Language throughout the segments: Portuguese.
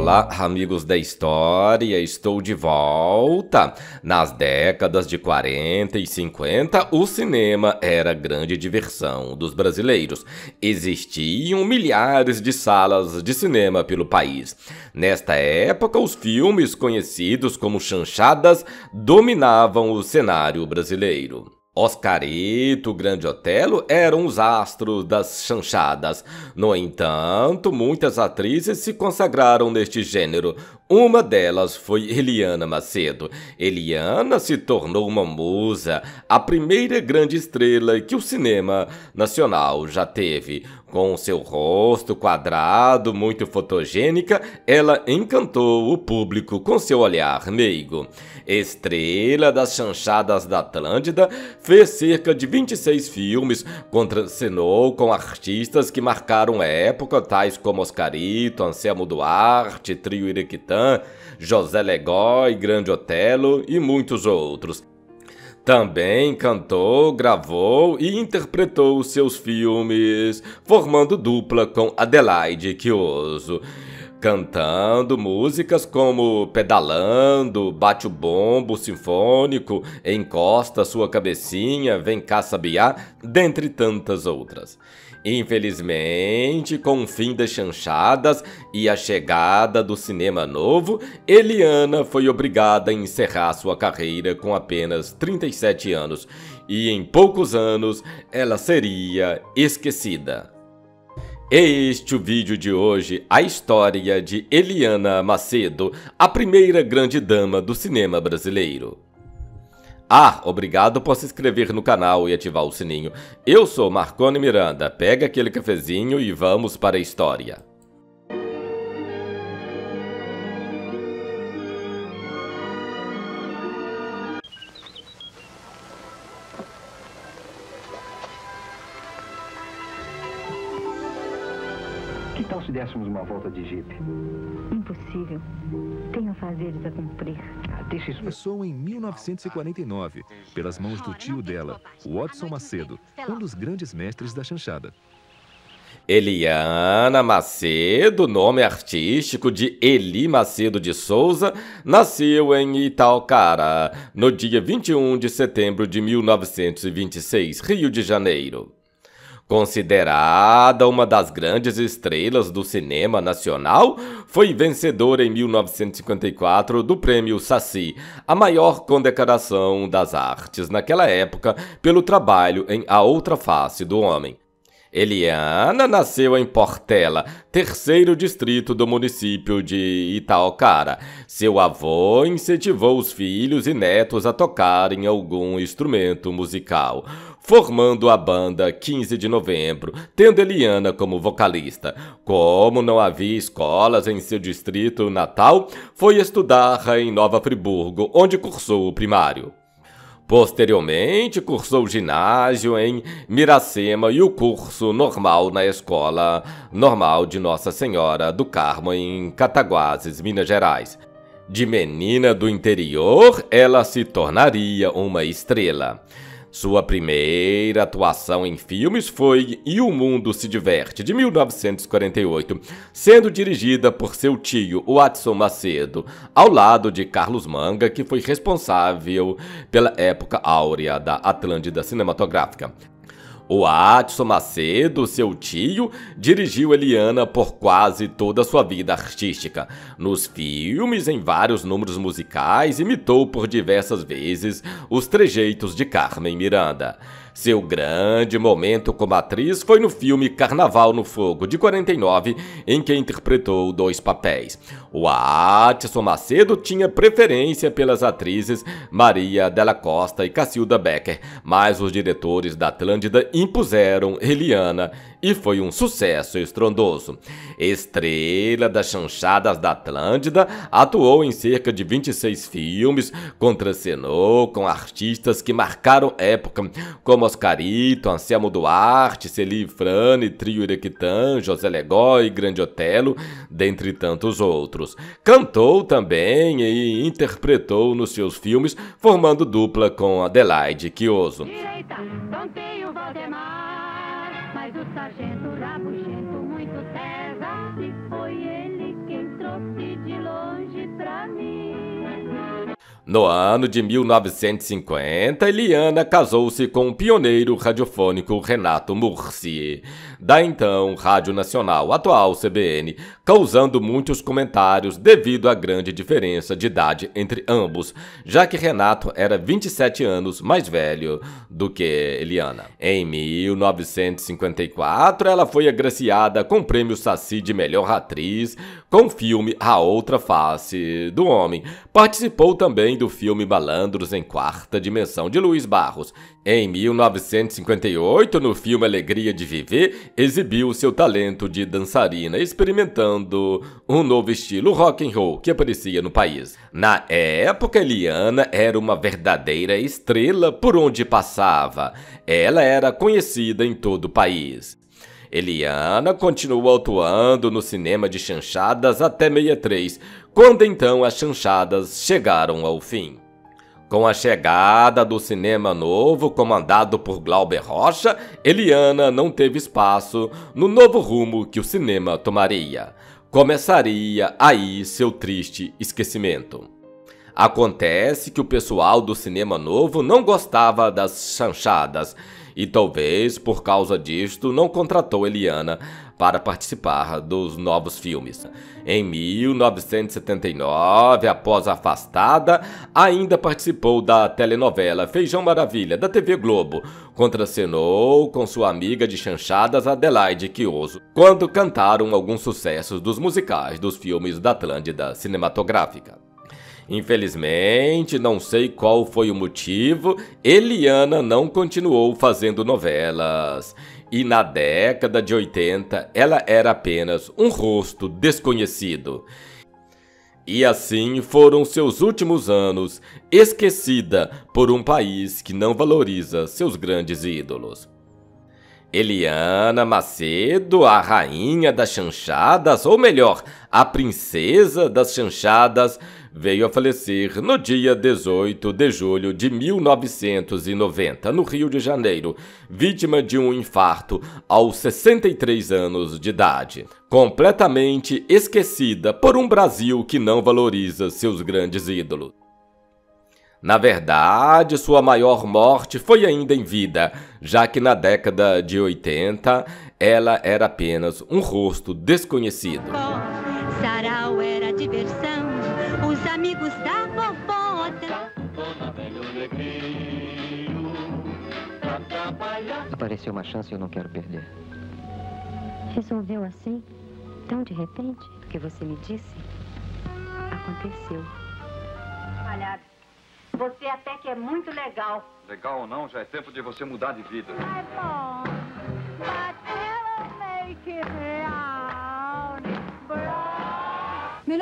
Olá, amigos da história, estou de volta. Nas décadas de 40 e 50, o cinema era grande diversão dos brasileiros. Existiam milhares de salas de cinema pelo país. Nesta época, os filmes conhecidos como chanchadas dominavam o cenário brasileiro. Oscarito, Grande Otelo eram os astros das chanchadas. No entanto, muitas atrizes se consagraram neste gênero. Uma delas foi Eliana Macedo. Eliana se tornou uma musa, a primeira grande estrela que o cinema nacional já teve. Com seu rosto quadrado, muito fotogênica, ela encantou o público com seu olhar meigo. Estrela das chanchadas da Atlântida, fez cerca de 26 filmes, contracenou com artistas que marcaram a época, tais como Oscarito, Anselmo Duarte, Trio Iriquitã, José Legói, Grande Otelo e muitos outros. Também cantou, gravou e interpretou seus filmes, formando dupla com Adelaide Quioso cantando músicas como Pedalando, Bate o Bombo Sinfônico, Encosta Sua Cabecinha, Vem Cá Sabiá, dentre tantas outras. Infelizmente, com o fim das chanchadas e a chegada do cinema novo, Eliana foi obrigada a encerrar sua carreira com apenas 37 anos e em poucos anos ela seria esquecida. Este o vídeo de hoje, a história de Eliana Macedo, a primeira grande dama do cinema brasileiro. Ah, obrigado por se inscrever no canal e ativar o sininho. Eu sou Marcone Miranda, pega aquele cafezinho e vamos para a história. Dessemos uma volta de jipe? Impossível. Tenho fazeres a cumprir. Ah, deixa isso. Começou em 1949, pelas mãos do tio dela, Watson Macedo, um dos grandes mestres da chanchada. Eliana Macedo, nome artístico de Eli Macedo de Souza, nasceu em Itaocara, no dia 21 de setembro de 1926, Rio de Janeiro. Considerada uma das grandes estrelas do cinema nacional, foi vencedora em 1954 do Prêmio Saci, a maior condecoração das artes naquela época pelo trabalho em A Outra Face do Homem. Eliana nasceu em Portela, terceiro distrito do município de Itaocara. Seu avô incentivou os filhos e netos a tocarem algum instrumento musical, formando a banda 15 de novembro, tendo Eliana como vocalista. Como não havia escolas em seu distrito natal, foi estudar em Nova Friburgo, onde cursou o primário. Posteriormente, cursou ginásio em Miracema e o curso normal na Escola Normal de Nossa Senhora do Carmo, em Cataguases, Minas Gerais. De menina do interior, ela se tornaria uma estrela. Sua primeira atuação em filmes foi E o Mundo se Diverte, de 1948, sendo dirigida por seu tio, Watson Macedo, ao lado de Carlos Manga, que foi responsável pela época áurea da Atlântida cinematográfica. O Atson Macedo, seu tio, dirigiu Eliana por quase toda a sua vida artística. Nos filmes, em vários números musicais, imitou por diversas vezes os trejeitos de Carmen Miranda. Seu grande momento como atriz foi no filme Carnaval no Fogo, de 49, em que interpretou dois papéis. O Atson Macedo tinha preferência pelas atrizes Maria Della Costa e Cacilda Becker, mas os diretores da Atlântida impuseram Eliana e foi um sucesso estrondoso. Estrela das chanchadas da Atlântida, atuou em cerca de 26 filmes, contracenou com artistas que marcaram época, como Oscarito, Anselmo Duarte, Celi Frane, Trio Irequitã, José Legói, Grande Otelo, dentre tantos outros. Cantou também e interpretou nos seus filmes, formando dupla com Adelaide Quioso. Direita, Valdemar, mas o sargento rabugento, muito tesa E foi ele quem trouxe de longe pra mim. No ano de 1950, Eliana casou-se com o pioneiro radiofônico Renato Mursi, da então Rádio Nacional, atual CBN, causando muitos comentários devido à grande diferença de idade entre ambos, já que Renato era 27 anos mais velho do que Eliana. Em 1954, ela foi agraciada com o prêmio Saci de Melhor Atriz com o filme A Outra Face do Homem. Participou também do filme Malandros em Quarta Dimensão de Luiz Barros. Em 1958, no filme Alegria de Viver, exibiu seu talento de dançarina, experimentando um novo estilo rock and roll que aparecia no país. Na época, Eliana era uma verdadeira estrela por onde passava. Ela era conhecida em todo o país. Eliana continuou atuando no cinema de chanchadas até 63, quando então as chanchadas chegaram ao fim. Com a chegada do cinema novo, comandado por Glauber Rocha, Eliana não teve espaço no novo rumo que o cinema tomaria. Começaria aí seu triste esquecimento. Acontece que o pessoal do cinema novo não gostava das chanchadas e talvez por causa disto não contratou Eliana para participar dos novos filmes. Em 1979, após afastada, ainda participou da telenovela Feijão Maravilha da TV Globo. Contracenou com sua amiga de chanchadas Adelaide Quioso, quando cantaram alguns sucessos dos musicais dos filmes da Atlântida cinematográfica. Infelizmente, não sei qual foi o motivo, Eliana não continuou fazendo novelas. E na década de 80, ela era apenas um rosto desconhecido. E assim foram seus últimos anos, esquecida por um país que não valoriza seus grandes ídolos. Eliana Macedo, a rainha das chanchadas, ou melhor, a princesa das chanchadas, veio a falecer no dia 18 de julho de 1990, no Rio de Janeiro, vítima de um infarto aos 63 anos de idade. Completamente esquecida por um Brasil que não valoriza seus grandes ídolos. Na verdade, sua maior morte foi ainda em vida, já que na década de 80 ela era apenas um rosto desconhecido. Sarau era diversão, os amigos da vovó. Apareceu uma chance e eu não quero perder. Resolveu assim? Tão de repente? Porque você me disse? Aconteceu. Olha, você até que é muito legal. Legal ou não, já é tempo de você mudar de vida. É bom.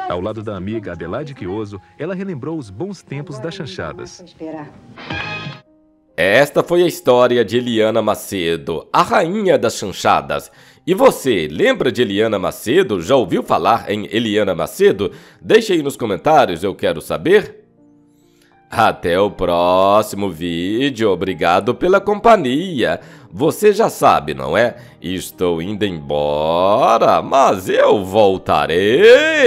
Ao lado da amiga Adelaide Quioso, ela relembrou os bons tempos das chanchadas. Esta foi a história de Eliana Macedo, a rainha das chanchadas. E você, lembra de Eliana Macedo? Já ouviu falar em Eliana Macedo? Deixe aí nos comentários, eu quero saber. Até o próximo vídeo, obrigado pela companhia. Você já sabe, não é? Estou indo embora, mas eu voltarei.